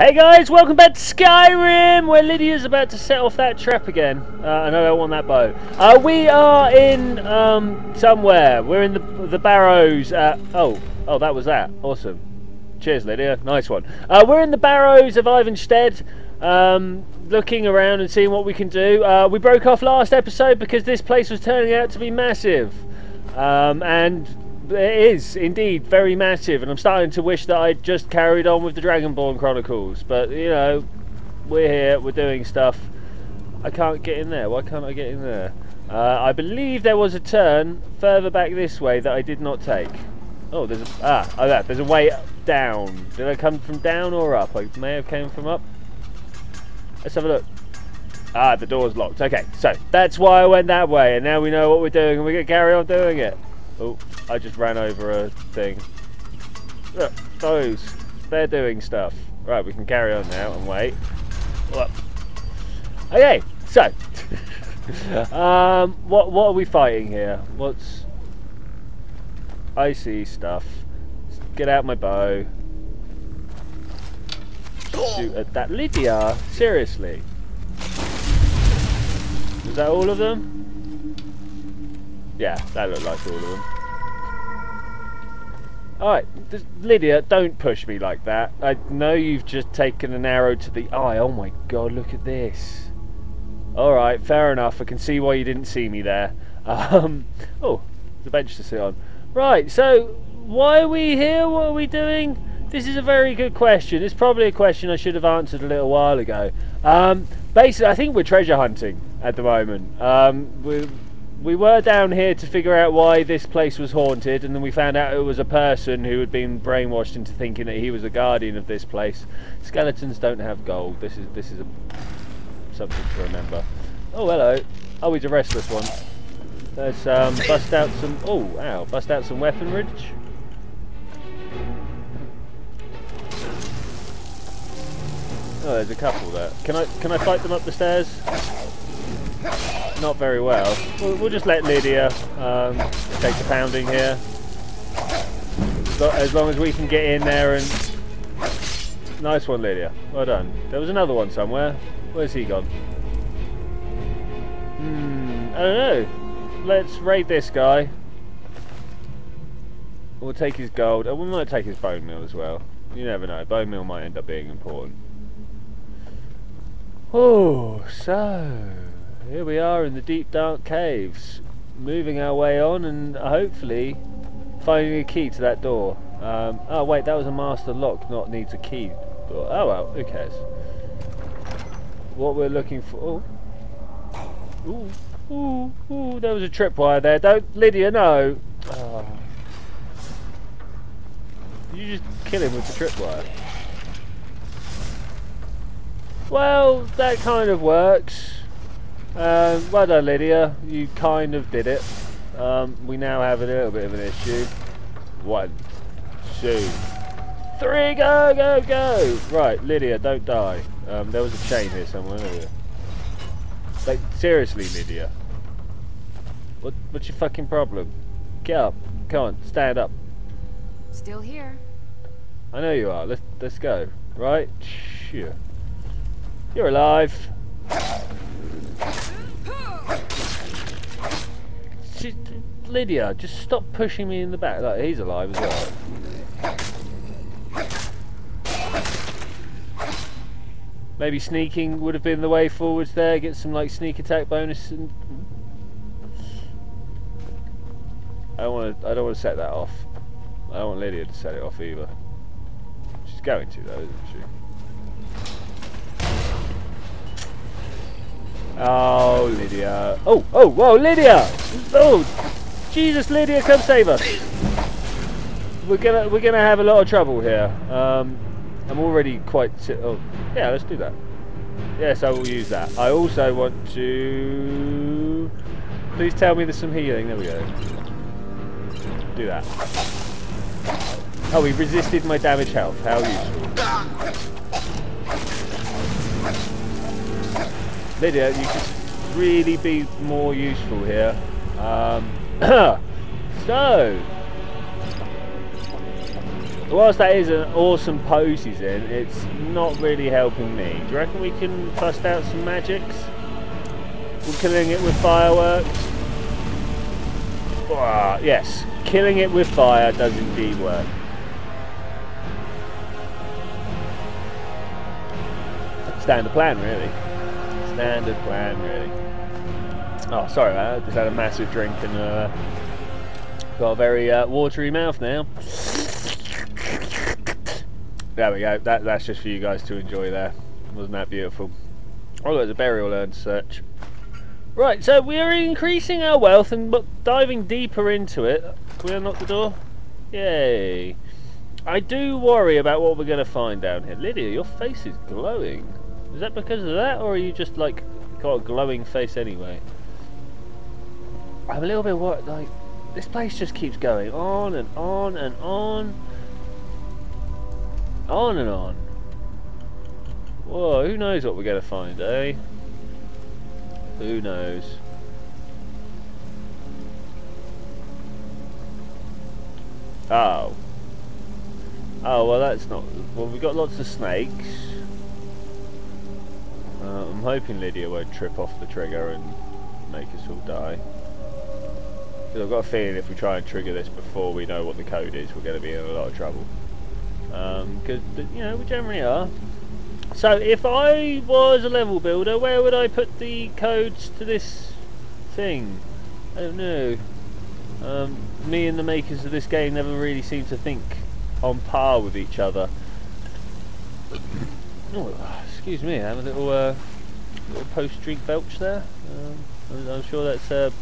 Hey guys, welcome back to Skyrim, where Lydia's about to set off that trap again. Uh, I know I want that bow. Uh, we are in um, somewhere. We're in the the Barrows. At, oh, oh, that was that. Awesome. Cheers, Lydia. Nice one. Uh, we're in the Barrows of Ivarstead, um, looking around and seeing what we can do. Uh, we broke off last episode because this place was turning out to be massive, um, and it is indeed very massive, and I'm starting to wish that I'd just carried on with the Dragonborn Chronicles. But you know, we're here, we're doing stuff. I can't get in there. Why can't I get in there? Uh, I believe there was a turn further back this way that I did not take. Oh, there's a ah, oh, that there's a way down. Did I come from down or up? I may have came from up. Let's have a look. Ah, the door's locked. Okay, so that's why I went that way, and now we know what we're doing, and we're gonna carry on doing it. Oh, I just ran over a thing. Look, those. They're doing stuff. Right, we can carry on now and wait. Look. Okay, so. um, what, what are we fighting here? What's... I see stuff. Get out my bow. Shoot at that Lydia. Seriously. Is that all of them? Yeah, that looked like all of them. Alright, Lydia, don't push me like that. I know you've just taken an arrow to the eye. Oh my god, look at this. Alright, fair enough. I can see why you didn't see me there. Um, oh, there's a bench to sit on. Right, so why are we here? What are we doing? This is a very good question. It's probably a question I should have answered a little while ago. Um, basically, I think we're treasure hunting at the moment. Um, we we were down here to figure out why this place was haunted, and then we found out it was a person who had been brainwashed into thinking that he was a guardian of this place. Skeletons don't have gold. This is this is a something to remember. Oh hello. Oh, he's a restless one. Let's um, bust out some. Oh, ow! Bust out some weaponry. Oh, there's a couple there. Can I can I fight them up the stairs? Not very well. We'll, we'll just let Lydia um, take the pounding here. As long as we can get in there and... Nice one, Lydia. Well done. There was another one somewhere. Where's he gone? Hmm, I don't know. Let's raid this guy. We'll take his gold. And we might take his bone meal as well. You never know. Bone meal might end up being important. Oh, so here we are in the deep dark caves, moving our way on and hopefully finding a key to that door. Um, oh wait, that was a master lock, not needs a key. Door. Oh well, who cares? What we're looking for... Oh. Ooh, ooh, ooh, there was a tripwire there. Don't, Lydia, no. Oh. You just kill him with the tripwire. Well, that kind of works. Um, well done Lydia, you kind of did it. Um, we now have a little bit of an issue. One, two, three, go, go, go! Right, Lydia, don't die. Um, there was a chain here somewhere. Like, seriously, Lydia. What, what's your fucking problem? Get up. Come on, stand up. Still here. I know you are. Let's, let's go. Right? Sure. You're alive. Lydia, just stop pushing me in the back. Like, he's alive as well. Maybe sneaking would have been the way forwards there. Get some like sneak attack bonus. And... I don't want to. I don't want to set that off. I don't want Lydia to set it off either. She's going to though, isn't she? Oh, Lydia. Oh, oh, whoa, Lydia! Oh, Jesus, Lydia, come save us. We're gonna, we're gonna have a lot of trouble here. Um, I'm already quite. Oh, yeah, let's do that. Yes, I will use that. I also want to. Please tell me there's some healing. There we go. Do that. Oh, he resisted my damage health. How useful. Lydia, you could really be more useful here. Um, so, whilst that is an awesome pose he's in, it's not really helping me. Do you reckon we can bust out some magics? We're killing it with fireworks. Ah, yes, killing it with fire does indeed work. Stand the plan, really. Standard plan, really. Oh, sorry, man. I just had a massive drink and uh, got a very uh, watery mouth now. There we go. That, that's just for you guys to enjoy there. Wasn't that beautiful? Oh, there's a burial urn search. Right, so we are increasing our wealth and diving deeper into it. Can we unlock the door? Yay. I do worry about what we're going to find down here. Lydia, your face is glowing. Is that because of that, or are you just, like, got a glowing face anyway? I'm a little bit worried, like, this place just keeps going on and on and on. On and on. Whoa, who knows what we're to find, eh? Who knows? Oh. Oh, well that's not... Well, we've got lots of snakes. Uh, I'm hoping Lydia won't trip off the trigger and make us all die. Because I've got a feeling if we try and trigger this before we know what the code is, we're going to be in a lot of trouble. Because, um, you know, we generally are. So, if I was a level builder, where would I put the codes to this thing? I don't know. Um, me and the makers of this game never really seem to think on par with each other. Oh, excuse me, I have a little, uh, little post-drink belch there. Um, I'm sure that's uh,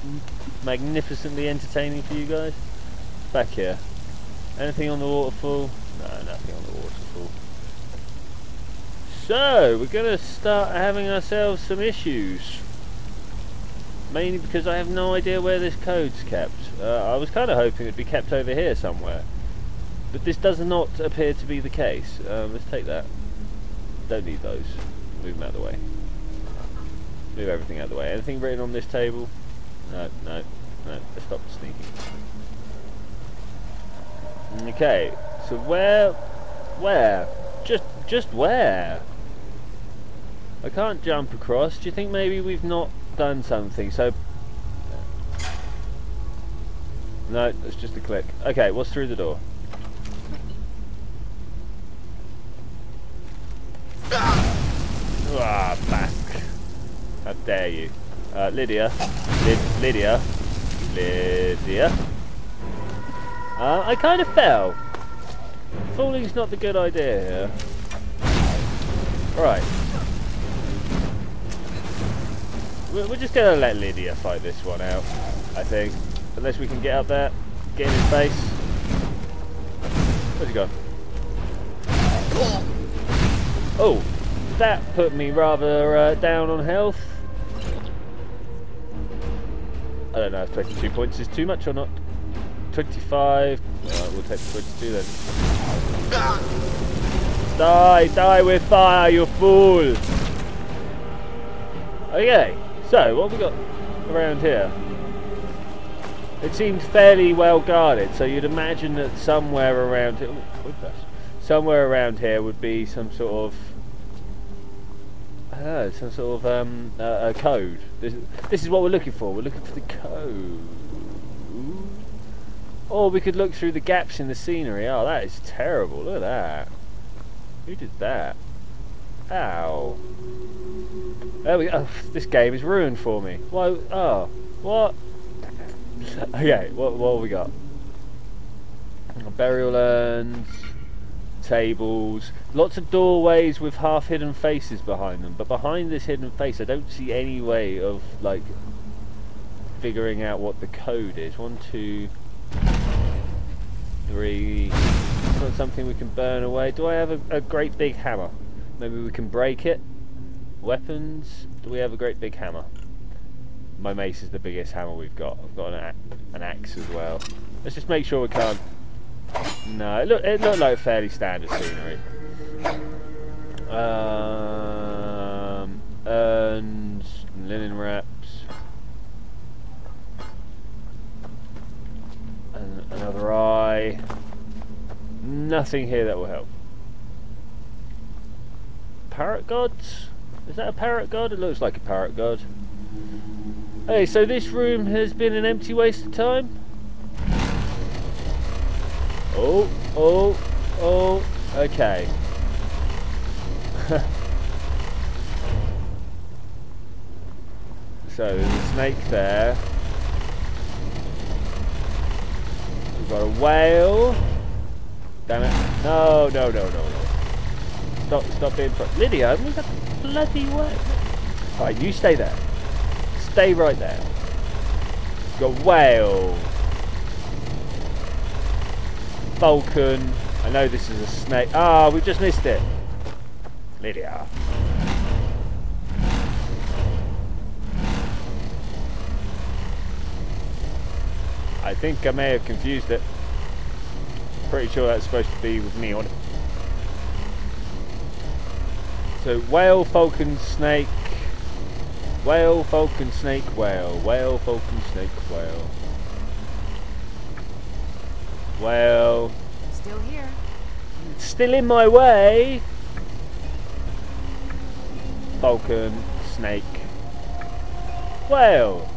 magnificently entertaining for you guys. Back here. Anything on the waterfall? No, nothing on the waterfall. So, we're going to start having ourselves some issues. Mainly because I have no idea where this code's kept. Uh, I was kind of hoping it'd be kept over here somewhere. But this does not appear to be the case. Um, let's take that. Don't need those. Move them out of the way. Move everything out of the way. Anything written on this table? No, no, no. Let's stop sneaking. Okay, so where, where? Just, just where? I can't jump across. Do you think maybe we've not done something? So, no, it's just a click. Okay, what's through the door? Dare you. Uh, Lydia. Lyd Lydia. Lydia. Uh, I kind of fell. Falling's not the good idea here. Right. We're just going to let Lydia fight this one out, I think. Unless we can get up there, get in his face. Where's he gone? Oh, that put me rather uh, down on health. I don't know if 22 points is too much or not. 25. Alright, we'll take 22 then. Die! Die with fire, you fool! Okay, so what have we got around here? It seems fairly well guarded, so you'd imagine that somewhere around here, somewhere around here would be some sort of I some sort of um, uh, code. This, this is what we're looking for. We're looking for the code. Or we could look through the gaps in the scenery. Oh, that is terrible. Look at that. Who did that? Ow. There we go. Oh, this game is ruined for me. Why? Oh, what? okay, what, what have we got? Burial urns tables, lots of doorways with half hidden faces behind them. But behind this hidden face, I don't see any way of like figuring out what the code is. One, two, three. It's not something we can burn away. Do I have a, a great big hammer? Maybe we can break it. Weapons. Do we have a great big hammer? My mace is the biggest hammer we've got. I've got an, an axe as well. Let's just make sure we can't no, it looked, it looked like fairly standard scenery. Um, and linen wraps. And another eye. nothing here that will help. Parrot gods? Is that a parrot god? It looks like a parrot god. Hey, so this room has been an empty waste of time? Oh, oh, oh, okay. so there's a snake there. We've got a whale. Damn it. No, no, no, no, no. Stop, stop being... Lydia, move that bloody way. Alright, you stay there. Stay right there. Got whale. Falcon. I know this is a snake. Ah, oh, we just missed it. Lydia. I think I may have confused it. Pretty sure that's supposed to be with me on it. So whale, falcon, snake, whale, falcon, snake, whale, whale, falcon, snake, whale. Whale. Still here. Still in my way. Falcon, snake, whale.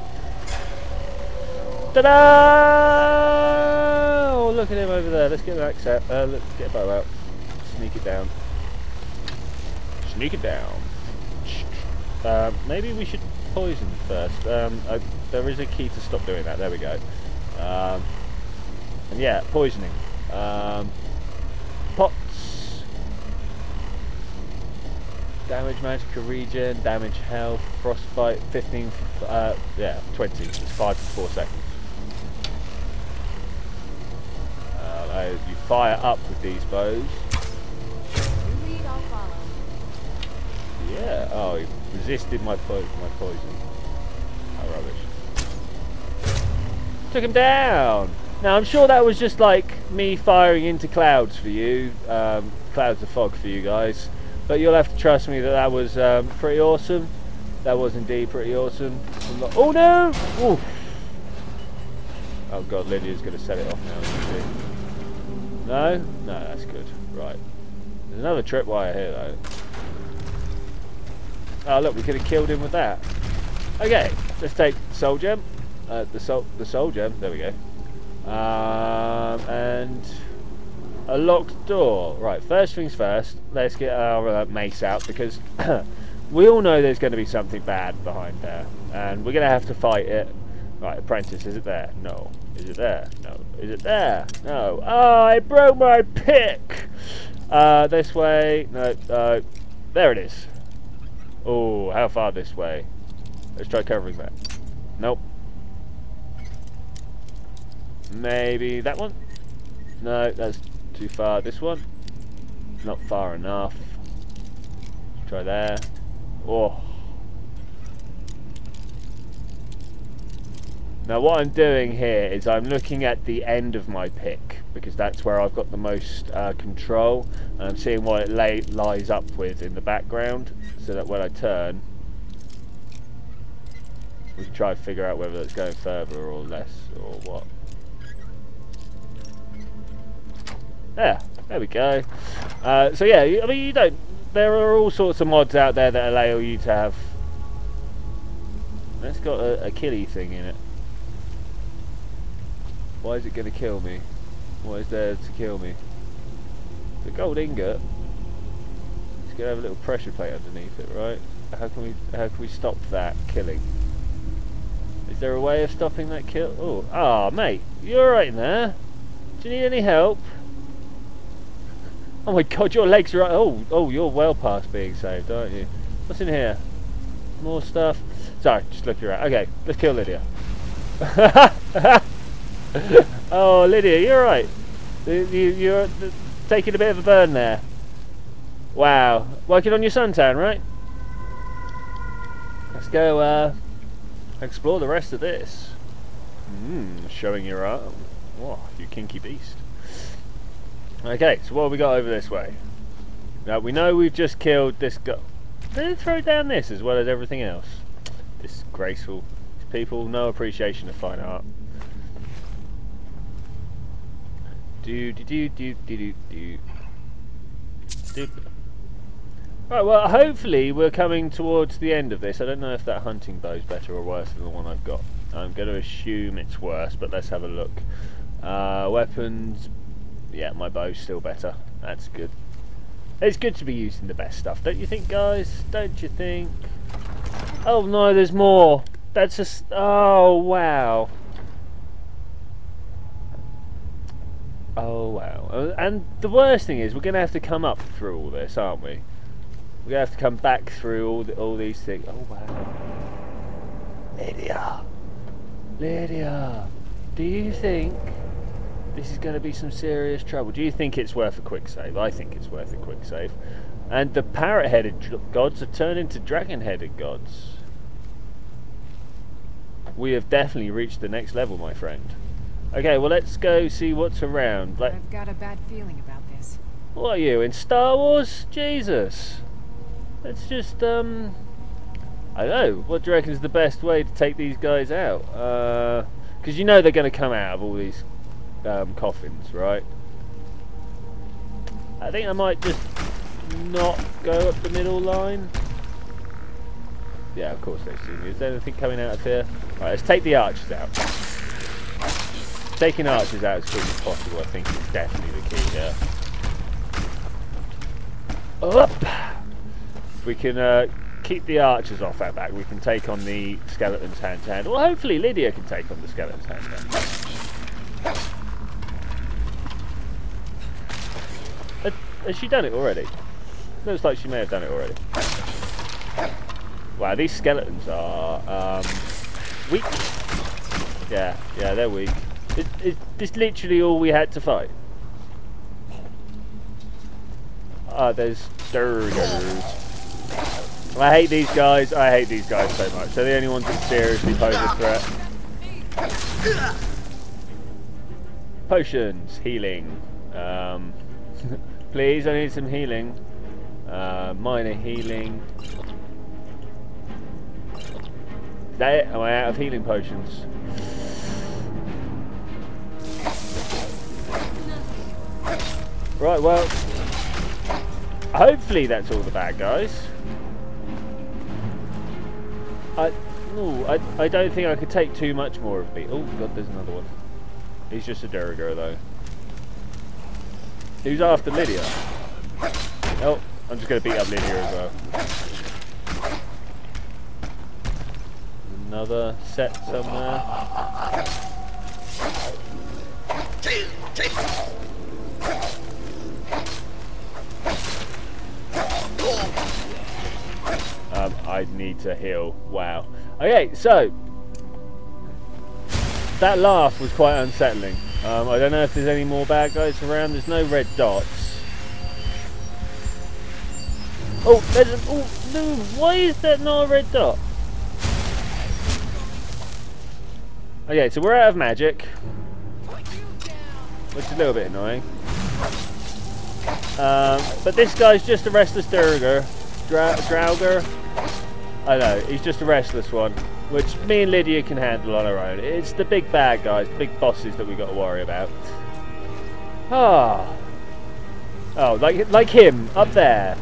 Ta-da! Oh, look at him over there. Let's get an axe out. Uh, let's get a bow out. Sneak it down. Sneak it down. Uh, maybe we should poison first. Um, there is a key to stop doing that. There we go. Um, and yeah, poisoning. Um, pots. Damage magical regen, damage health, frostbite, 15, uh, yeah, 20. It's 5 to 4 seconds. Uh, you fire up with these bows. Yeah. Oh, he resisted my po my poison. Oh, rubbish. Took him down. Now I'm sure that was just like me firing into clouds for you, um, clouds of fog for you guys. But you'll have to trust me that that was um, pretty awesome. That was indeed pretty awesome. Oh no! Oof. Oh god, Lydia's going to set it off now. No? No, that's good. Right. There's another tripwire here though. Oh look, we could have killed him with that. Okay, let's take soul gem. Uh, the soul, the soul gem. There we go. Um, and a locked door. Right. First things first. Let's get our uh, mace out because we all know there's going to be something bad behind there, and we're going to have to fight it. Right, apprentice, is it there? No. Is it there? No. Is it there? No. Oh, I broke my pick! Uh, this way. No, uh, there it is. Oh, how far this way? Let's try covering that. Nope. Maybe that one? No, that's too far. This one? Not far enough. Try there. Oh. Now what I'm doing here is I'm looking at the end of my pick because that's where I've got the most uh, control and I'm seeing what it lay, lies up with in the background so that when I turn we can try to figure out whether it's going further or less or what. There, there we go. Uh, so yeah, I mean you don't, there are all sorts of mods out there that allow you to have, that's got a, a killy thing in it. Why is it going to kill me? What is there to kill me? The gold ingot. It's going to have a little pressure plate underneath it, right? How can we how can we stop that killing? Is there a way of stopping that kill? Oh, ah, oh, mate, you're right in there. Do you need any help? Oh my god, your legs are oh oh you're well past being saved, aren't you? What's in here? More stuff. Sorry, just look around. Okay, let's kill Lydia. oh, Lydia, you're right. You, are taking a bit of a burn there. Wow. Working on your suntan, right? Let's go uh, explore the rest of this. Mmm, showing your arm. Oh, you kinky beast. Okay, so what have we got over this way? Now, we know we've just killed this guy. Did it throw down this as well as everything else? Disgraceful. People, no appreciation of fine art. Do do do do do do do. do. Right, well, hopefully we're coming towards the end of this. I don't know if that hunting bow's better or worse than the one I've got. I'm going to assume it's worse, but let's have a look. Uh, weapons, yeah, my bow's still better. That's good. It's good to be using the best stuff, don't you think, guys? Don't you think? Oh no, there's more. That's just. Oh wow. Oh wow. Uh, And the worst thing is, we're going to have to come up through all this, aren't we? We're going to have to come back through all the, all these things. Oh wow. Lydia. Lydia. Do you think this is going to be some serious trouble? Do you think it's worth a quick save? I think it's worth a quick save. And the parrot-headed gods have turned into dragon-headed gods. We have definitely reached the next level, my friend. Okay, well let's go see what's around. Like, I've got a bad feeling about this. what are you in Star Wars? Jesus. Let's just um. I don't know. What do you reckon is the best way to take these guys out? Because you know they're going to come out of all these um, coffins, right? I think I might just not go up the middle line. Yeah, of course they see me. Is there anything coming out of here? Right, let's take the archers out. Taking archers out as quick as possible, I think, is definitely the key here. Up! If we can uh, keep the archers off our back, we can take on the skeletons hand to hand. Well, hopefully Lydia can take on the skeletons hand to hand. Has, she done it already? Looks like she may have done it already. Wow, these skeletons are um, weak. Yeah, yeah, they're weak. Is, is this literally all we had to fight? Ah, there's Durgers. I hate these guys. I hate these guys so much. They're the only ones that seriously pose a threat. Potions, healing. Um, please, I need some healing. Uh, minor healing. Is that it? Am I out of healing potions? Right, well, hopefully that's all the bad guys. I, ooh, I, I don't think I could take too much more of me. Oh god, there's another one. He's just a Derigo though. Who's after Lydia? Oh, I'm just gonna beat up Lydia as well. Another set somewhere. Um, I need to heal. Wow. Okay, so that laugh was quite unsettling. Um, I don't know if there's any more bad guys around. There's no red dots. Oh, there's a, oh no! Why is that not a red dot? Okay, so we're out of magic, which is a little bit annoying. Um, but this guy's just a restless Durger. Dra Draugr. I know, he's just a restless one, which me and Lydia can handle on our own. It's the big bad guys, the big bosses that we got to worry about. Ah. Oh, like like him up there.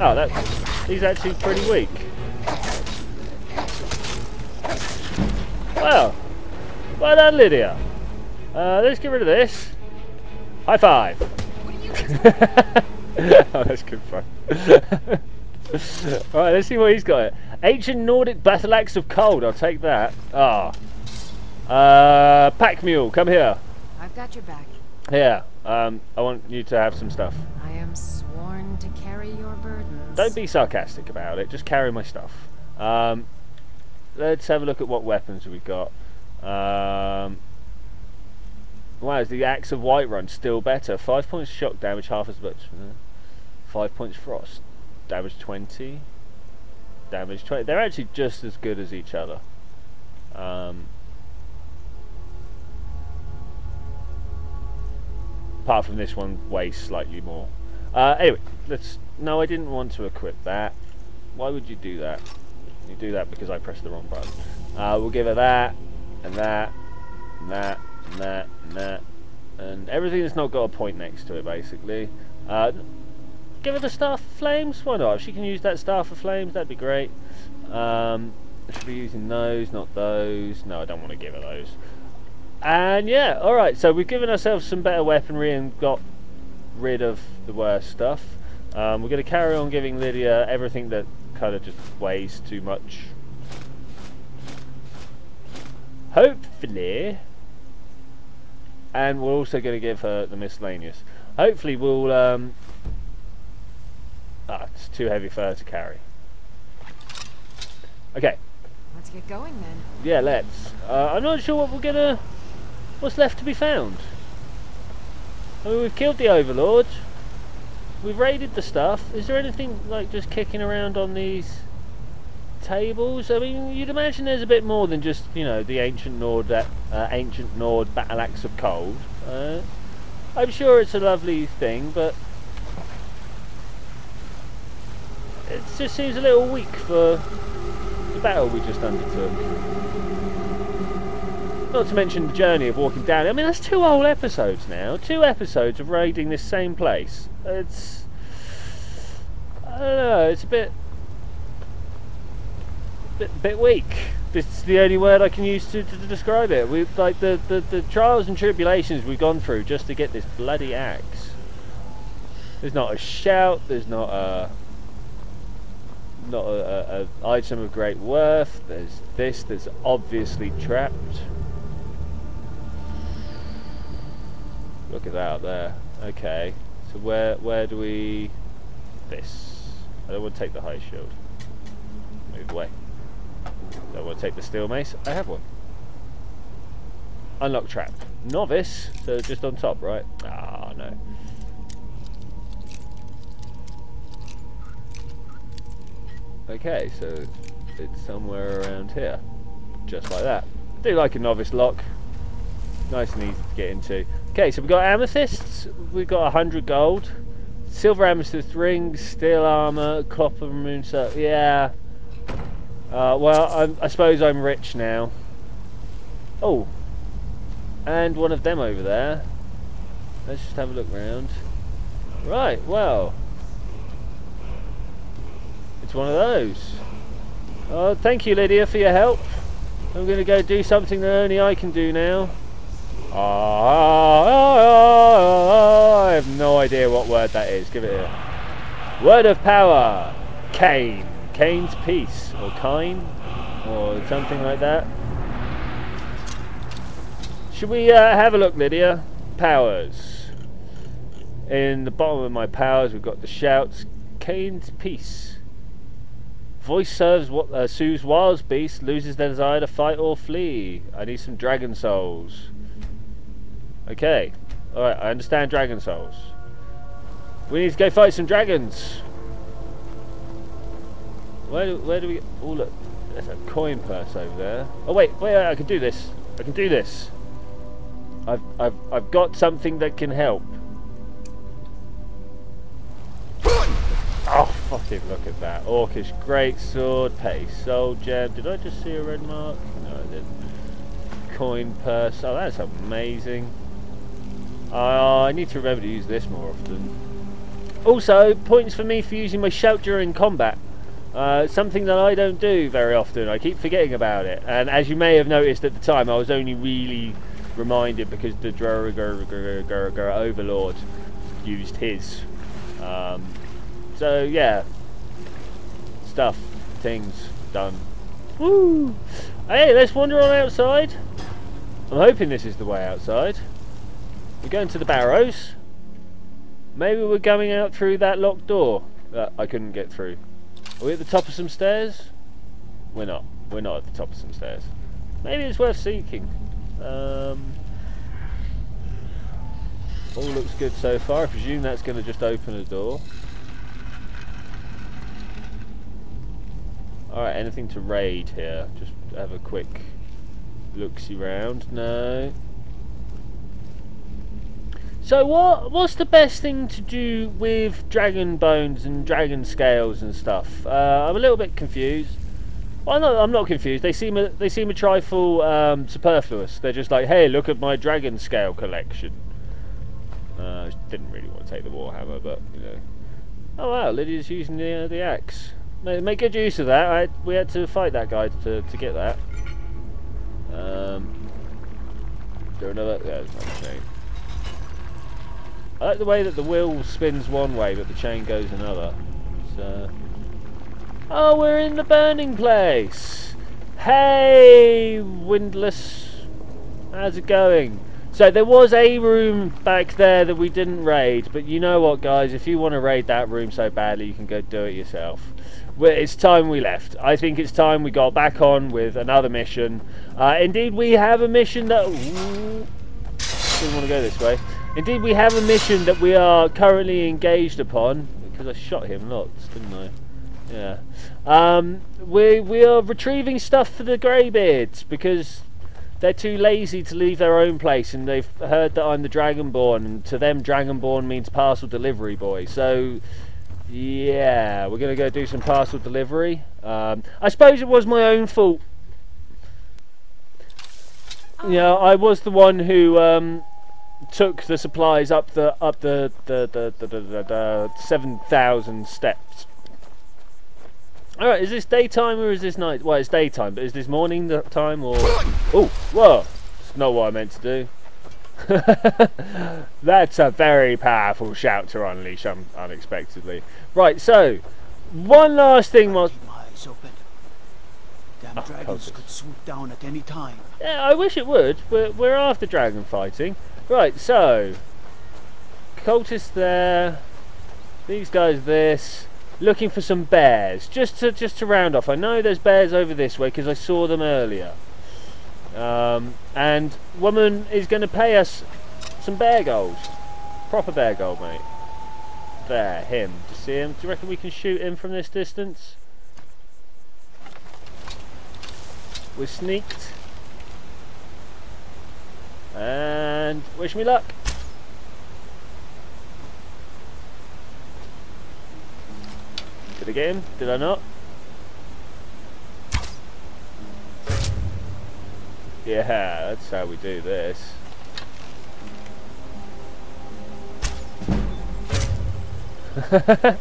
Oh, that he's actually pretty weak. Well, well done, Lydia. Uh, let's get rid of this. High five. oh, that's good fun. Alright, let's see what he's got. Ancient Nordic Battle Axe of Cold, I'll take that. Ah. Uh, Pack Mule, come here. I've got your back. Here, um, I want you to have some stuff. I am sworn to carry your burdens. Don't be sarcastic about it, just carry my stuff. Um, let's have a look at what weapons we've got. Um, wow, is the Axe of Whiterun still better? 5 points shock damage, half as much. 5 points frost. Damage 20. Damage 20. They're actually just as good as each other. Um, apart from this one weighs slightly more. Uh, anyway, let's. No, I didn't want to equip that. Why would you do that? You do that because I pressed the wrong button. Uh, we'll give her that, and that, and that, and that, and that, and everything that's not got a point next to it, basically. Uh, give her the Staff of Flames, why not? If she can use that Staff of Flames, that'd be great. Um, should be using those, not those. No, I don't want to give her those. And yeah, alright, so we've given ourselves some better weaponry and got rid of the worst stuff. Um, we're going to carry on giving Lydia everything that kind of just weighs too much. Hopefully, and we're also going to give her the miscellaneous. Hopefully we'll, um, ah, it's too heavy for her to carry. Okay, Let's get going then. yeah, let's. Uh, I'm not sure what we're gonna, what's left to be found. I mean, we've killed the Overlord. We've raided the stuff. Is there anything like just kicking around on these tables? I mean, you'd imagine there's a bit more than just you know the ancient Nord, uh, ancient Nord battle axe of cold. Uh, I'm sure it's a lovely thing, but it just seems a little weak for the battle we just undertook. Not to mention the journey of walking down. I mean, that's two whole episodes now. Two episodes of raiding this same place. It's. I don't know. It's a bit. Bit, bit weak. It's the only word I can use to, to, to describe it. We like the, the the trials and tribulations we've gone through just to get this bloody axe. There's not a shout. There's not a not a, a, a item of great worth. There's this that's obviously trapped. Look at that there. Okay, so where where do we? This. I don't want to take the high shield. Move away. Don't want to take the steel mace. I have one. Unlock trap. Novice. So just on top, right? Ah no. Okay, so it's somewhere around here. Just like that. I do like a novice lock. Nice and easy to get into. Okay, so we've got amethysts. We've got 100 gold. Silver amethyst rings, steel armor, copper moon so Yeah. Uh, well, I'm, I suppose I'm rich now. Oh. And one of them over there. Let's just have a look round. Right, well. It's one of those. Oh, thank you, Lydia, for your help. I'm going to go do something that only I can do now. Ah, I have no idea what word that is. Give it here. Word of power. Cain. Cain's peace. Or Kine. Or something like that. Should we uh, have a look, Lydia? Powers. In the bottom of my powers, we've got the shouts. Cain's peace. Voice serves what uh, soothes wild beasts, loses their desire to fight or flee. I need some dragon souls. Okay. Alright, I understand dragon souls. We need to go fight some dragons. Where do, where do we... Oh, look. There's a coin purse over there. Oh, wait. Wait, wait I can do this. I can do this. I've, I've, I've got something that can help. Oh, fucking look at that. Orcish great sword, petty soul gem. Did I just see a red mark? No, I didn't. Coin purse. Oh, that's amazing. Uh, I need to remember to use this more often. Also, points for me for using my shout during combat. Uh, something that I don't do very often. I keep forgetting about it. And as you may have noticed at the time, I was only really reminded because the Draugr Overlord used his. Um, so yeah, stuff, things done. Woo! Hey, let's wander on outside. I'm hoping this is the way outside. We're going to the barrows. Maybe we're going out through that locked door that I couldn't get through. Are we at the top of some stairs? We're not. We're not at the top of some stairs. Maybe it's worth seeking. Um, all looks good so far. I presume that's going to just open a door. Alright, anything to raid here? Just have a quick look-see round. No. So what what's the best thing to do with dragon bones and dragon scales and stuff? Uh, I'm a little bit confused. Well, no, I'm not confused. They seem a, they seem a trifle um, superfluous. They're just like, hey, look at my dragon scale collection. Uh, didn't really want to take the warhammer, but you know. Oh wow, Lydia's using the uh, the axe. Make, good use of that. I, we had to fight that guy to to get that. Um, there another? Yeah, chain. I like the way that the wheel spins one way, but the chain goes another. Uh, Oh, we're in the burning place. Hey, Windlass. How's it going? So there was a room back there that we didn't raid, but you know what, guys? If you want to raid that room so badly, you can go do it yourself. It's time we left. I think it's time we got back on with another mission. Uh, indeed, we have a mission that... Ooh, didn't want to go this way. Indeed, we have a mission that we are currently engaged upon. Because I shot him lots, didn't I? Yeah. Um, we we are retrieving stuff for the Greybeards because they're too lazy to leave their own place, and they've heard that I'm the Dragonborn, and to them, Dragonborn means parcel delivery boy. So. Yeah, we're going to go do some parcel delivery. Um, I suppose it was my own fault. You know, I was the one who um, took the supplies up the up the the the, the, the, the, the seven thousand steps. Alright, is this daytime or is this night? Well, it's daytime, but is this morning the time or... Oh, whoa! It's not what I meant to do. That's a very powerful shout to unleash un unexpectedly. Right, so, one last thing was... Eyes open. Damn Oh, dragons could swoop down at any time. Yeah, I wish it would. We're, we're after dragon fighting. Right, so... Cultist there. These guys this. Looking for some bears. Just to, just to round off. I know there's bears over this way because I saw them earlier. Um, and woman is going to pay us some bear gold. Proper bear gold, mate. There, him. Do you see him? Do you reckon we can shoot him from this distance? We're sneaked. And wish me luck. Did I get him? Did I not? Yeah, that's how we do this.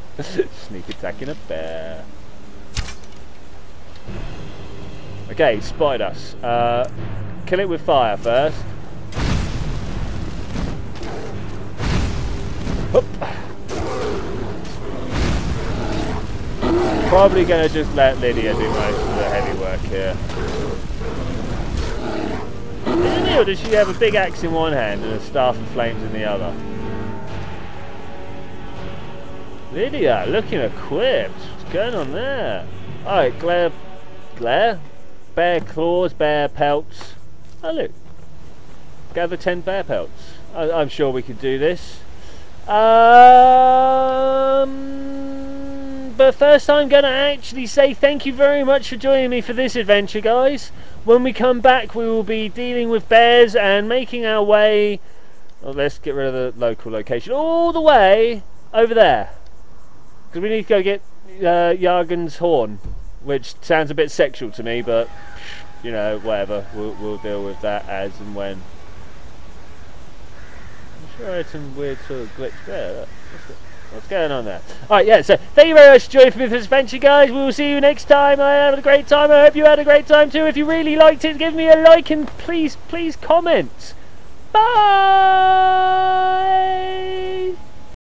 Sneak attacking a bear. Okay, spotted us. Uh, kill it with fire first. Probably going to just let Lydia do most of the heavy work here. Or does she have a big axe in one hand and a staff of flames in the other? Lydia, looking equipped. What's going on there? Alright, glare, glare, bear claws, bear pelts. Oh look, gather 10 bear pelts. I, I'm sure we could do this. Um, but first I'm going to actually say thank you very much for joining me for this adventure, guys. When we come back, we will be dealing with bears and making our way. Oh, let's get rid of the local location. All the way over there. Because we need to go get uh, horn, which sounds a bit sexual to me, but you know, whatever. We'll, we'll deal with that as and when. I'm sure I had some weird sort of glitch there. What's going on there? All right, yeah, so thank you very much for joining for this adventure, guys. We will see you next time. I had a great time. I hope you had a great time, too. If you really liked it, give me a like and please, please comment. Bye!